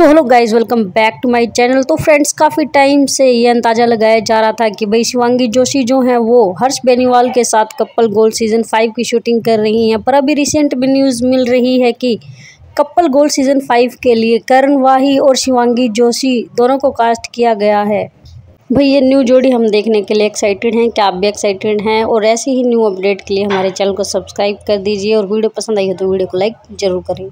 So hello guys welcome back to my channel तो friends काफ़ी time से ये अंदाज़ा लगाया जा रहा था कि भाई शिवांगी जोशी जो हैं, वो हर्ष बेनीवाल के साथ कपल गोल्ड सीज़न फाइव की शूटिंग कर रही हैं। पर अभी रिसेंट में न्यूज़ मिल रही है कि कपल गोल्ड सीज़न फाइव के लिए करण वाही और शिवांगी जोशी दोनों को कास्ट किया गया है। भाई, ये न्यू जोड़ी हम देखने के लिए एक्साइटेड हैं, क्या आप भी एक्साइटेड हैं? और ऐसे ही न्यू अपडेट के लिए हमारे चैनल को सब्सक्राइब कर दीजिए और वीडियो पसंद आई हो तो वीडियो को लाइक ज़रूर करें।